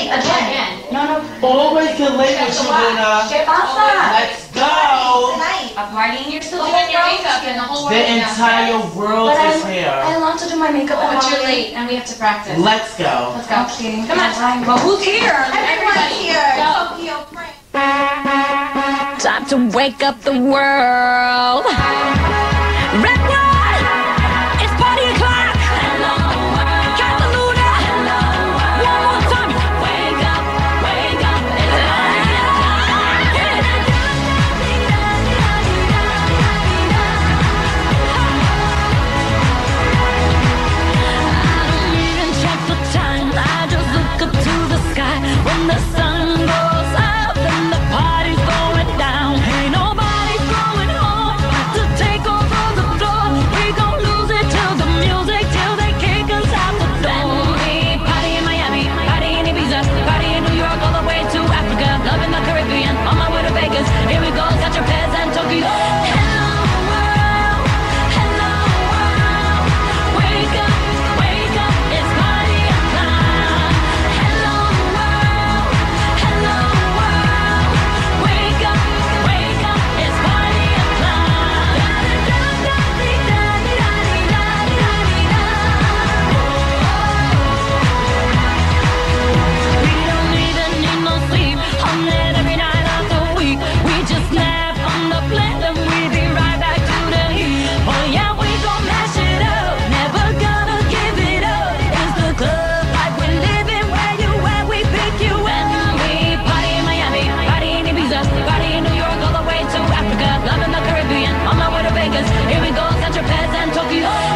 late again. No, no. Always get late with you, Luna. Let's go. Tonight. A party and you're still Doing doing your your makeup makeup and the whole world The is entire world But is I, I here. love to do my makeup oh, and But you're late and we have to practice. Let's go. Let's go. Okay. Come on. Bye. Well, who's here? Everyone's here. Go. Tokyo friend. Time to wake up the world. The sun Body in New York, all the way to Africa. The Caribbean, on my way to Vegas. Here we go, Saint Tropez and Tokyo.